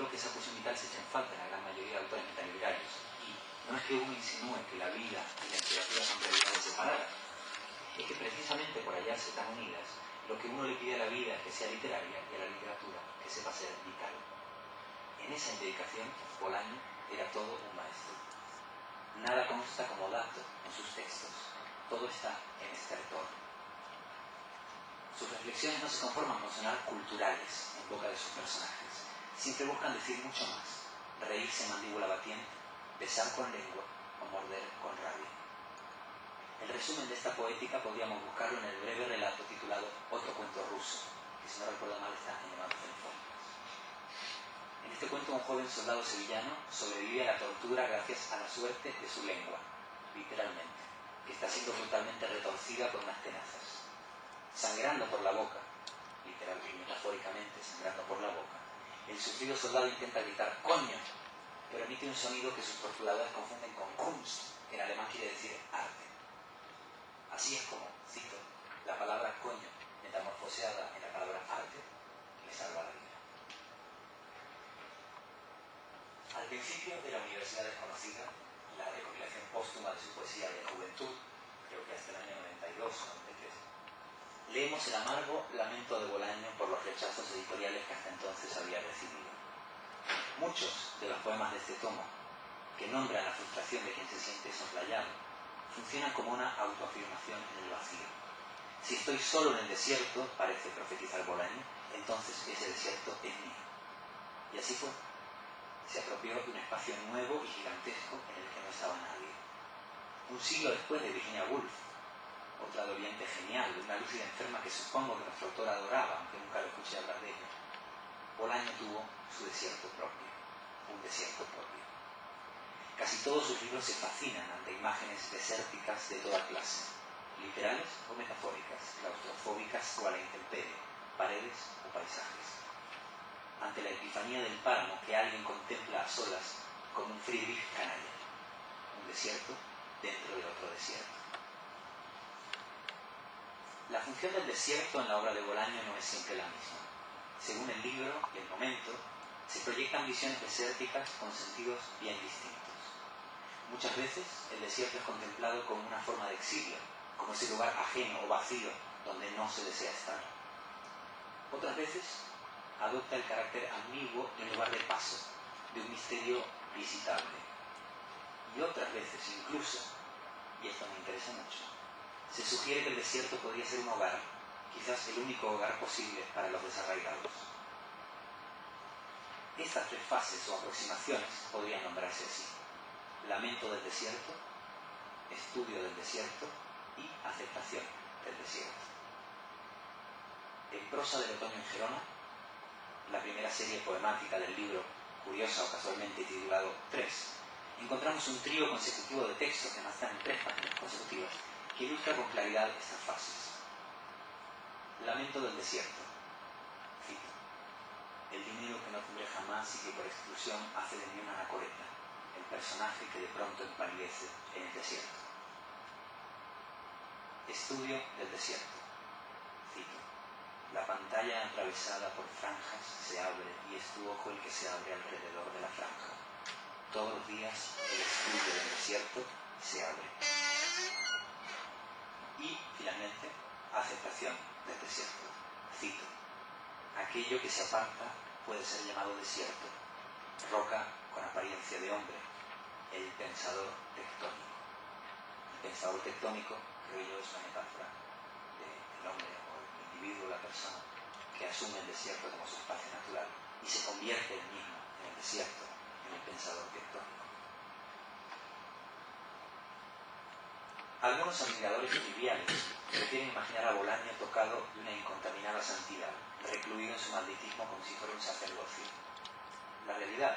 creo que esa pulsión vital se echa en falta en la gran mayoría de autores metaliberarios. Y no es que uno insinúe que la vida y la literatura son realidades separadas, es que precisamente por hallarse tan unidas, lo que uno le pide a la vida es que sea literaria y a la literatura que sepa ser vital. En esa dedicación, Bolaño era todo un maestro. Nada consta como dato en sus textos, todo está en este retorno. Sus reflexiones no se conforman con sonar culturales en boca de sus personajes, siempre buscan decir mucho más, reírse mandíbula batiente, besar con lengua o morder con rabia. El resumen de esta poética podríamos buscarlo en el breve relato titulado Otro cuento ruso, que si no recuerdo mal está en Llamados. En este cuento un joven soldado sevillano sobrevive a la tortura gracias a la suerte de su lengua, literalmente, que está siendo brutalmente retorcida por unas tenazas. Sangrando por la boca, literalmente y metafóricamente sangrando por la boca, sufrido soldado intenta gritar ¡Coño! pero emite un sonido que sus torturadores confunden con Kunst, que en alemán quiere decir arte. Así es como, cito, la palabra coño, metamorfoseada en la palabra arte, le salva la vida. Al principio de la Universidad Desconocida, la recopilación póstuma de su poesía de juventud, creo que hasta el año 92 o 93, leemos el amargo lamento de Bolaño por los rechazos editoriales que hasta entonces había recibido. Muchos de los poemas de este tomo, que nombran la frustración de quien se siente soslayado, funciona como una autoafirmación en el vacío. Si estoy solo en el desierto, parece profetizar Bolaño, entonces ese desierto es mío. Y así fue. Se apropió de un espacio nuevo y gigantesco en el que no estaba nadie. Un siglo después de Virginia Woolf, otra doliente genial, una lúcida enferma que supongo que nuestro autor adoraba, aunque nunca lo escuché hablar de ella, Bolaño tuvo su desierto propio, un desierto propio. Casi todos sus libros se fascinan ante imágenes desérticas de toda clase, literales o metafóricas, claustrofóbicas o a la intemperie, paredes o paisajes. Ante la epifanía del páramo que alguien contempla a solas como un Friedrich canalla, un desierto dentro de otro desierto. La función del desierto en la obra de Bolaño no es siempre la misma. Según el libro y el momento, se proyectan visiones desérticas con sentidos bien distintos. Muchas veces el desierto es contemplado como una forma de exilio, como ese lugar ajeno o vacío donde no se desea estar. Otras veces adopta el carácter ambiguo de un lugar de paso, de un misterio visitable. Y otras veces incluso, y esto me interesa mucho, se sugiere que el desierto podría ser un hogar, quizás el único hogar posible para los desarraigados. Estas tres fases o aproximaciones podrían nombrarse así lamento del desierto, estudio del desierto y aceptación del desierto. En prosa del otoño en Gerona, la primera serie poemática del libro, curiosa o casualmente titulado Tres, encontramos un trío consecutivo de textos que están en tres páginas consecutivas que ilustra con claridad estas fases. Lamento del desierto. Cito. El dinero que no cubre jamás y que por exclusión hace de mí una anacoreta el personaje que de pronto empalidece en el desierto. Estudio del desierto. Cito. La pantalla atravesada por franjas se abre y es tu ojo el que se abre alrededor de la franja. Todos los días el estudio del desierto se abre. Y, finalmente, aceptación del desierto. Cito. Aquello que se aparta puede ser llamado desierto, roca con apariencia de hombre, el pensador tectónico. El pensador tectónico, creo yo, es una metáfora del hombre o el individuo, la persona, que asume el desierto como su espacio natural y se convierte él mismo en el desierto, en el pensador tectónico. Algunos admiradores triviales prefieren imaginar a Bolaño tocado de una incontaminada santidad, recluido en su malditismo como si fuera un sacerdocio. La realidad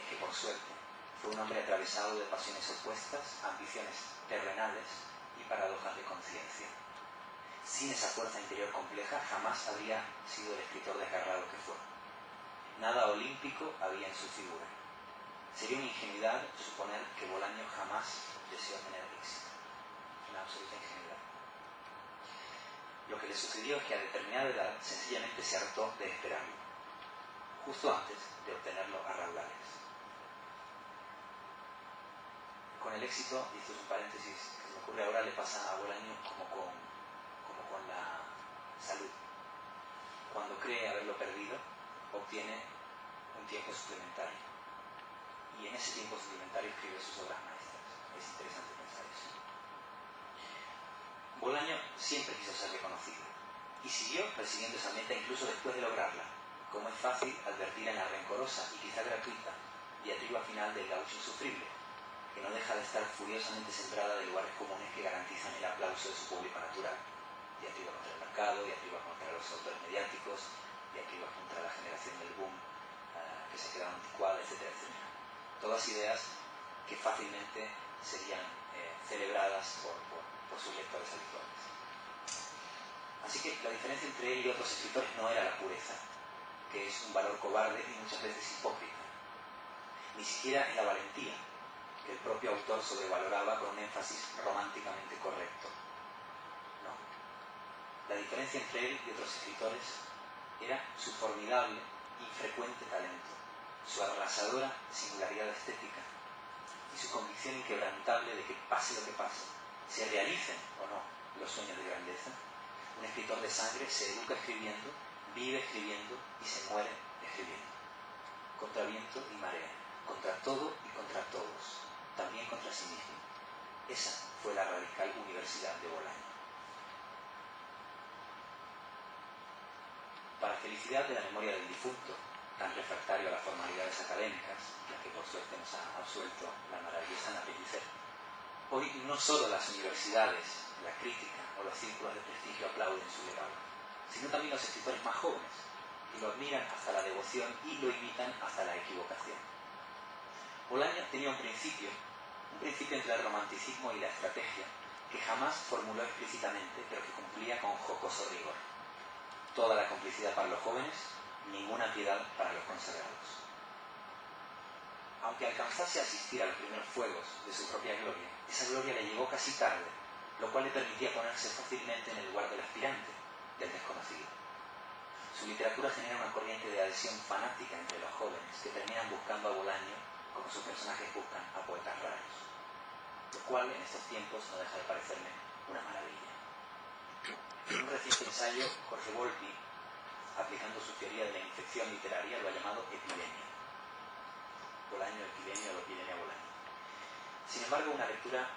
es que, por suerte, fue un hombre atravesado de pasiones opuestas, ambiciones terrenales y paradojas de conciencia. Sin esa fuerza interior compleja jamás habría sido el escritor desgarrado que fue. Nada olímpico había en su figura. Sería una ingenuidad suponer que Bolaño jamás deseó tener éxito. Lo que le sucedió es que a determinada edad sencillamente se hartó de esperarlo justo antes de obtenerlo a raudales. Con el éxito, y esto es un paréntesis que me ocurre ahora, le pasa a Bolaño como con, como con la salud. Cuando cree haberlo perdido, obtiene un tiempo suplementario. Y en ese tiempo suplementario escribe sus obras maestras. Es interesante pensar eso. Bolaño siempre quiso ser reconocido y siguió persiguiendo esa meta incluso después de lograrla, como es fácil advertir en la rencorosa y quizá gratuita diatriba final del gaucho insufrible, que no deja de estar furiosamente sembrada de lugares comunes que garantizan el aplauso de su público natural. Diatriba contra el mercado, diatriba contra los autores mediáticos, diatriba contra la generación del boom, uh, que se queda anticuada, etcétera, etcétera. Todas ideas que fácilmente serían eh, celebradas por, por lectores habituales. Así que la diferencia entre él y otros escritores no era la pureza, que es un valor cobarde y muchas veces hipócrita, ni siquiera la valentía, que el propio autor sobrevaloraba con un énfasis románticamente correcto. No. La diferencia entre él y otros escritores era su formidable, infrecuente talento, su arrasadora singularidad estética y su convicción inquebrantable de que pase lo que pase, se realicen o no los sueños de grandeza, un escritor de sangre se educa escribiendo, vive escribiendo y se muere escribiendo. Contra viento y marea, contra todo y contra todos, también contra sí mismo. Esa fue la radical universidad de Bolaño. Para felicidad de la memoria del difunto, tan refractario a las formalidades académicas, la que por suerte nos ha absuelto la maravillosa Ana Pellicer, hoy no solo las universidades, la crítica o los círculos de prestigio aplauden su legado, sino también los escritores más jóvenes, que lo admiran hasta la devoción y lo imitan hasta la equivocación. Bolaño tenía un principio, un principio entre el romanticismo y la estrategia, que jamás formuló explícitamente, pero que cumplía con jocoso rigor. Toda la complicidad para los jóvenes, ninguna piedad para los consagrados. Aunque alcanzase a asistir a los primeros fuegos de su propia gloria, esa gloria le llegó casi tarde lo cual le permitía ponerse fácilmente en el lugar del aspirante, del desconocido. Su literatura genera una corriente de adhesión fanática entre los jóvenes que terminan buscando a Bolaño como sus personajes buscan a poetas raros, lo cual en estos tiempos no deja de parecerme una maravilla. En un reciente ensayo, Jorge Volpi, aplicando su teoría de la infección literaria, lo ha llamado epidemia. Bolaño, epidemia Bolaño. Sin embargo, una lectura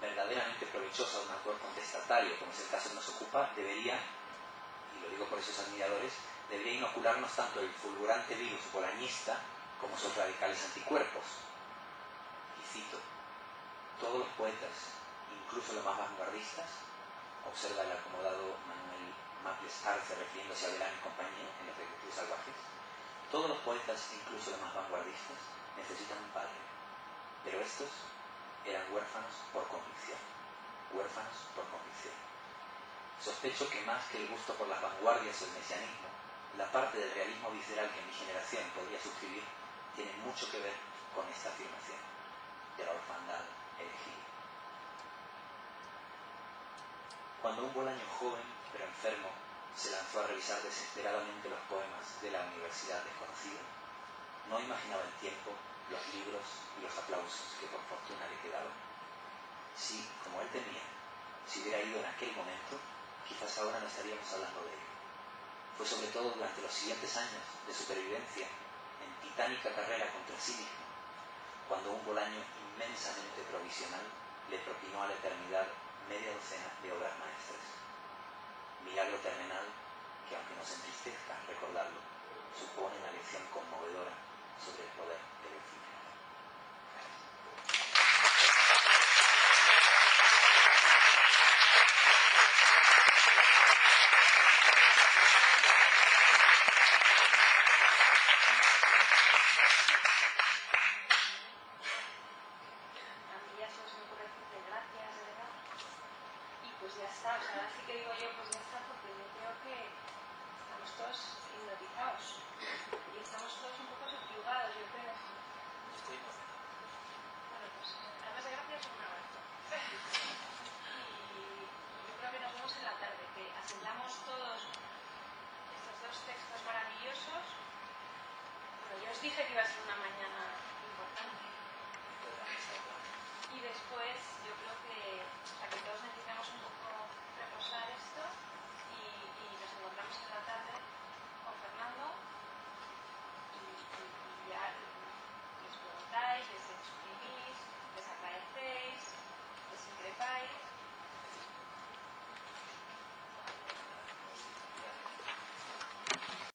verdaderamente provechosa de un autor contestatario, como es el caso que nos ocupa, debería, y lo digo por esos admiradores, debería inocularnos tanto el fulgurante virus bolañista como sus radicales anticuerpos. Y cito, todos los poetas, incluso los más vanguardistas, observa el acomodado Manuel Maples Arce refiriéndose a Belán y compañía en los detectives salvajes, todos los poetas, incluso los más vanguardistas, necesitan un padre, pero estos eran huérfanos por convicción. Huérfanos por convicción. Sospecho que más que el gusto por las vanguardias o el mesianismo, la parte del realismo visceral que mi generación podría suscribir tiene mucho que ver con esta afirmación de la orfandad elegida. Cuando un bolaño joven pero enfermo se lanzó a revisar desesperadamente los poemas de la Universidad Desconocida, no imaginaba el tiempo los libros y los aplausos que por fortuna le quedaban. Si, como él temía, si hubiera ido en aquel momento, quizás ahora no estaríamos hablando de él. Fue sobre todo durante los siguientes años de supervivencia en titánica carrera contra sí mismo, cuando un Bolaño inmensamente provisional le propinó a la eternidad media docena de obras maestras. Milagro terminal que, aunque nos entristezca recordarlo, supone una lección conmovedora sobre el poder del todos hipnotizados y estamos todos un poco subyugados, yo creo. Que iba a ser una mañana importante. Y después yo creo que,